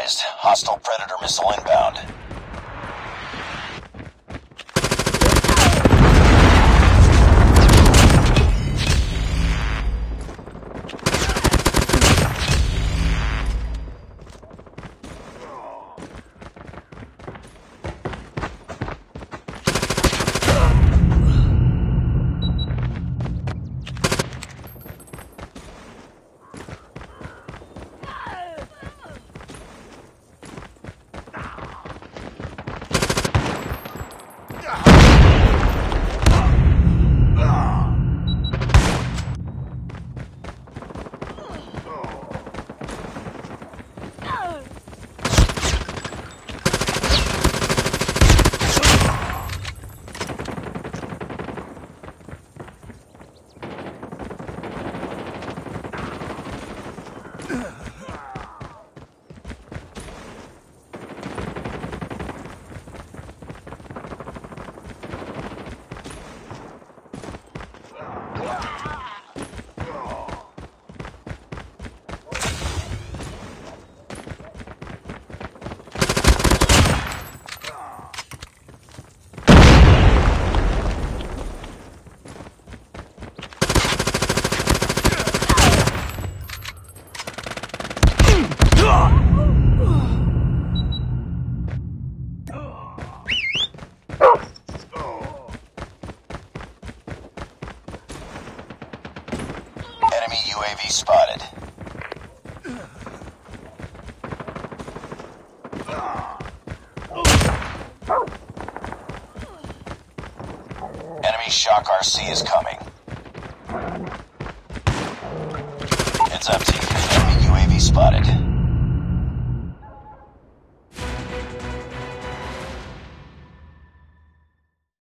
advised, hostile Predator missile inbound. UAV spotted. Enemy Shock RC is coming. Heads up, team. Enemy UAV spotted.